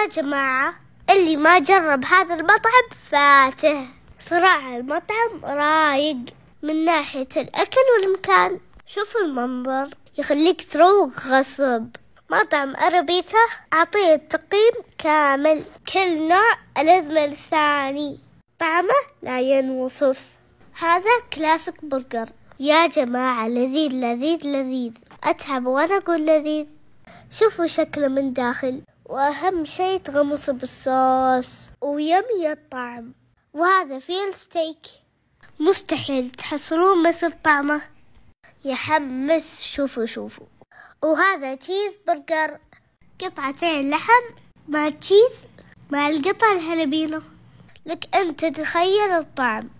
يا جماعة اللي ما جرب هذا المطعم فاته. صراحة المطعم رايق. من ناحية الأكل والمكان شوف المنظر. يخليك تروق غصب مطعم أرابيتا أعطيه التقييم كامل. كل نوع ألذ من الثاني. طعمه لا ينوصف. هذا كلاسيك برجر. يا جماعة لذيذ لذيذ لذيذ. أتعب وأنا أقول لذيذ. شوفوا شكله من داخل. وأهم شي تغمسه بالصوص و yummy الطعم. وهذا فيه الستيك. مستحيل تحصلون مثل طعمه يحمس شوفوا شوفوا. وهذا cheese burger قطعتين لحم مع cheese مع القطع الهلبينو لك أنت تتخيل الطعم.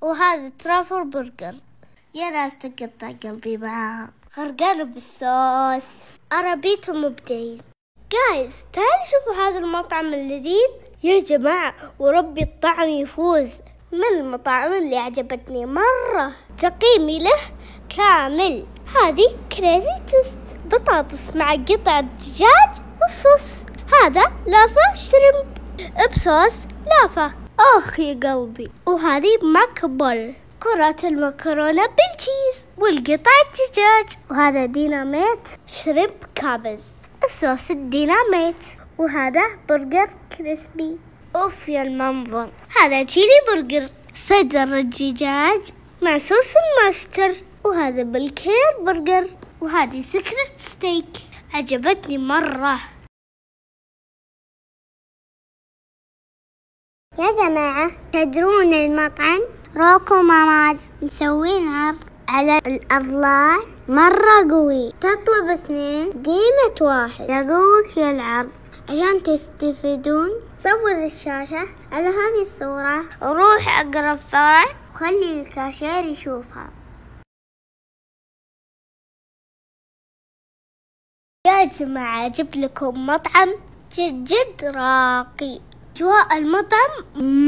وهذا truffle burger يا ناس تقطع قلبي معاها. غرقانة بالصوص. أرابيتو مبدعين guys تعالوا شوفوا هذا المطعم اللذيذ. يا جماعة وربي الطعم يفوز. من المطاعم اللي عجبتني مرة؟ تقييمي له كامل. هذه crazy toast بطاطس مع قطع دجاج وصوص هذا lava shrimp بصوص لافا. أخ يا قلبي. وهذه mac ball كرة المكرونة بال cheese. والقطع الدجاج. وهذا dynamite shrimp cups. الصوص الديناميت. وهذا burger crispy. أوف يا المنظر. هذا chili burger. صدر الدجاج مع صوص ال mustard وهذا بالكير برجر. وهذه skirt steak عجبتني مرة. يا جماعة تدرون المطعم؟ روكو ماماز. مسوين عرض على الأضلاع. مرة قوي. تطلب اثنين قيمة واحد. يا قوك يا العرض. عشان تستفيدون صور الشاشة على هذه الصورة. وروح أقرب فرع وخلي الكاشير يشوفها. يا جماعة جبت لكم مطعم جد جد راقي. أجواء المطعم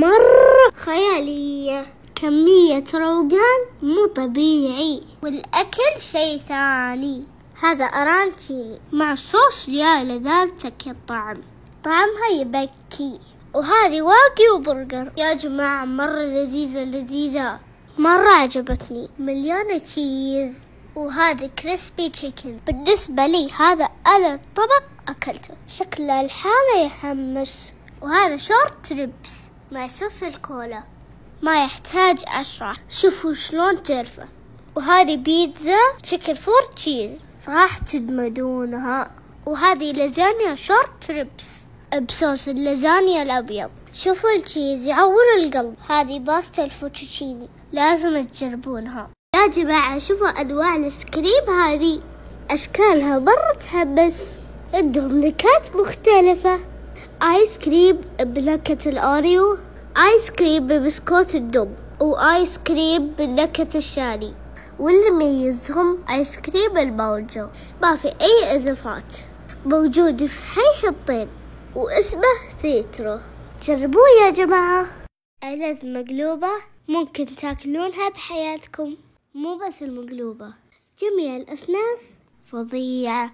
مرة خيالية. كمية روقان مو طبيعي. والأكل شي ثاني. هذا arancini مع صوص يا لذالتك يا الطعم. طعمها يبكي. وهذه wagyu burger. يا جماعة مرة لذيذة لذيذة. مرة عجبتني. مليانة cheese وهذا crispy chicken بالنسبة لي هذا أنا طبق أكلته. شكله الحالة يحمس. وهذا short ribs مع صوص الكولا. ما يحتاج أشرح شوفوا شلون ترفه وهذه بيتزا chicken four cheese راح تدمدونها. وهذه لازانيا short ribs بصوص اللازانيا الأبيض. شوفوا ال cheese يعور القلب. هذه pasta ال fettuccine. لازم تجربونها. يا جماعة شوفوا أنواع الآيس كريم هذه. أشكالها مرة تحمس. عندهم نكهات مختلفة. آيس كريم بنكهة الأوريو. آيس كريم ببسكوت الدب وآيس كريم بنكهة ال cherry. واللي يميزهم آيس كريم الموجو ما في أي إضافات. موجود في حي حطين واسمه سيترو. جربوه يا جماعة. ألذ مقلوبة ممكن تاكلونها بحياتكم. مو بس المقلوبة جميع الأصناف فظيعة.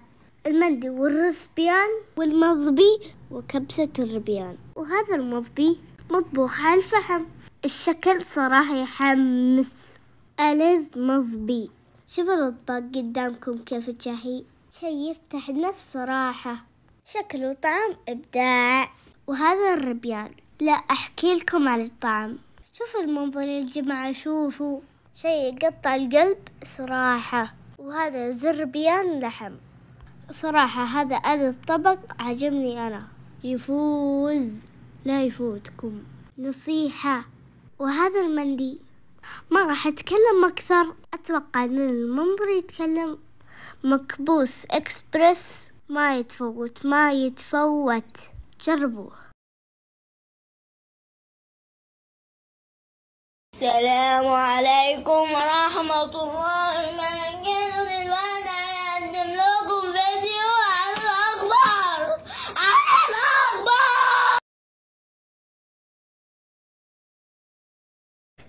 المندي والرسبيان والمضبي وكبسة الربيان. وهذا المضبي مطبوخ على الفحم. الشكل صراحة يحمس. ألذ مضبي شوفوا الأطباق قدامكم كيف تشهي. شي يفتح النفس صراحة. شكل وطعم إبداع. وهذا الربيان لا أحكي لكم عن الطعم. شوفوا المنظر يا جماعة شوفوا. شي يقطع القلب صراحة. وهذا زربيان لحم. صراحة هذا ألذ طبق عجبني أنا. يفوز. لا يفوتكم. نصيحة. وهذا المندي ما راح أتكلم أكثر. أتوقع أن المنظر يتكلم. مكبوس إكسبرس ما يتفوت ما يتفوت. جربوه. السلام عليكم ورحمة الله وبركاته.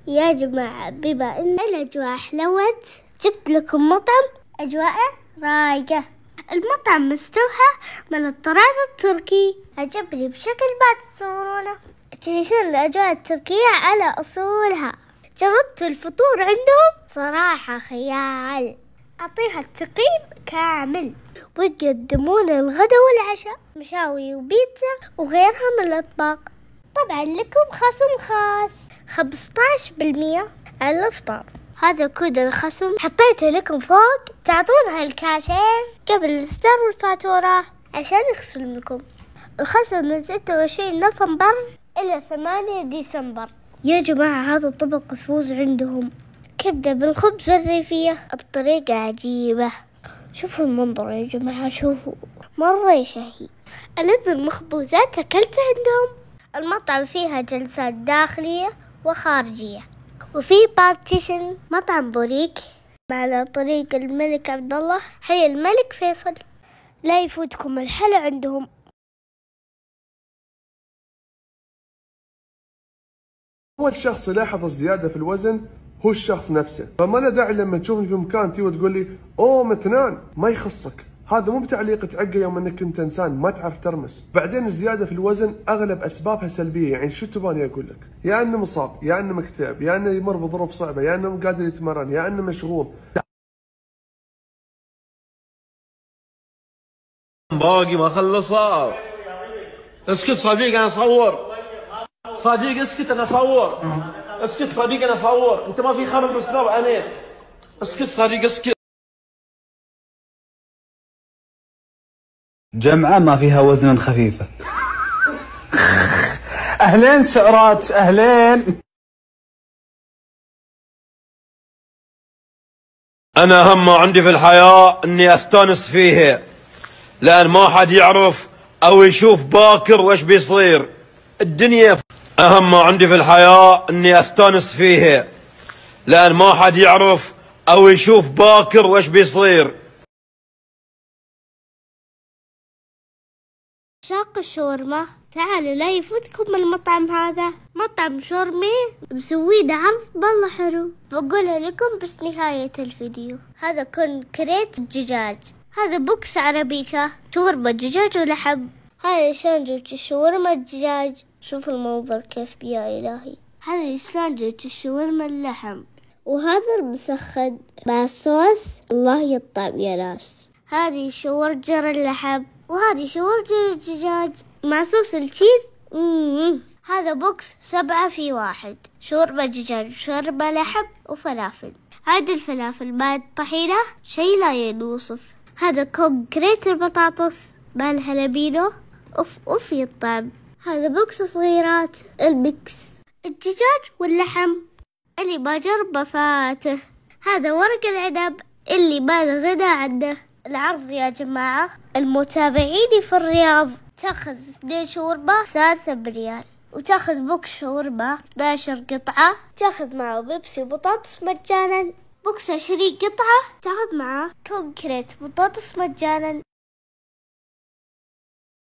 يا جماعة بما إن الأجواء حلوت جبت لكم مطعم. أجواءه رايقة المطعم مستوحى من الطراز التركي. عجبني بشكل ما تتصورونه تعيشون الأجواء التركية على أصولها. جربت الفطور عندهم. صراحة خيال. أعطيها التقييم كامل. ويقدمون الغداء والعشاء مشاوي وبيتزا وغيرها من الأطباق. طبعا لكم خصم خاص. خمسطعش بالمية على الإفطار. هذا كود الخصم حطيته لكم فوق. تعطونها الكاشير قبل الإصدار والفاتورة عشان يخصم لكم. الخصم من ستة وعشرين نوفمبر إلى ثمانية ديسمبر. يا جماعة هذا الطبق يفوز عندهم. كبدة بالخبز الريفية بطريقة عجيبة. شوفوا المنظر يا جماعة شوفوا. مرة يشهي ألذ المخبوزات أكلت عندهم. المطعم فيها جلسات داخلية وخارجية. وفي partition مطعم بوريك. على طريق الملك عبد الله حي الملك فيصل. لا يفوتكم الحلا عندهم. اول شخص يلاحظ الزيادة في الوزن هو الشخص نفسه. فما له داعي لما تشوفني في مكان تي وتقول لي أوه متنان ما يخصك؟ هذا مو بتعليق تعقى يوم انك انت انسان ما تعرف ترمس. بعدين الزيادة في الوزن أغلب أسبابها سلبية يعني شو تباني أقول لك؟ يا أنه مصاب يا أنه مكتئب يا أنه يمر بظروف صعبة يا أنه مو قادر يتمرن يا أنه مشغول. باقي ما خلصها اسكت صديق أنا اصور صديق اسكت أنا اصور اسكت صديق أنا اصور أنت ما في خرب بالسناب عليك اسكت صديق اسكت. جمعة ما فيها وزنا خفيفة. أهلين سعرات أهلين. أنا اهم ما عندي في الحياة إني أستانس فيها لأن ما حد يعرف أو يشوف باكر وش بيصير. الدنيا أهم ما عندي في الحياة إني أستانس فيها لأن ما حد يعرف أو يشوف باكر وش بيصير. شاق الشاورما. تعالوا لا يفوتكم المطعم هذا. مطعم شاورمي مسوين عرض بالله حلو. بقولها لكم بس نهاية الفيديو. هذا concrete دجاج هذا box عربيكا شاورما دجاج ولحم هذا ساندويتش الشاورما الدجاج. شوف المنظر كيف يا إلهي. هذا ساندويتش الشاورما اللحم. وهذا المسخن مع الصوص الله يطعم يا ناس. هذه شورجر اللحم. وهذه شورجر الدجاج مع صوص ال cheese. هذا box سبعة في واحد. شوربة دجاج شوربة لحم وفلافل. هذه الفلافل بعد طحينة شي لا ينوصف. هذا concrete البطاطس مع الهلبينو أوف أوف يطعم هذا box صغيرات المكس الدجاج واللحم. اللي ما جربه فاته هذا ورق العنب اللي ما الغنى عنه. العرض يا جماعة. المتابعين في الرياض تاخذ اثنين شوربة ثلاثة بريال وتاخذ box شوربة 12 قطعة تاخذ معه بيبسي بطاطس مجانا box 20 قطعة تاخذ معه concrete بطاطس مجانا.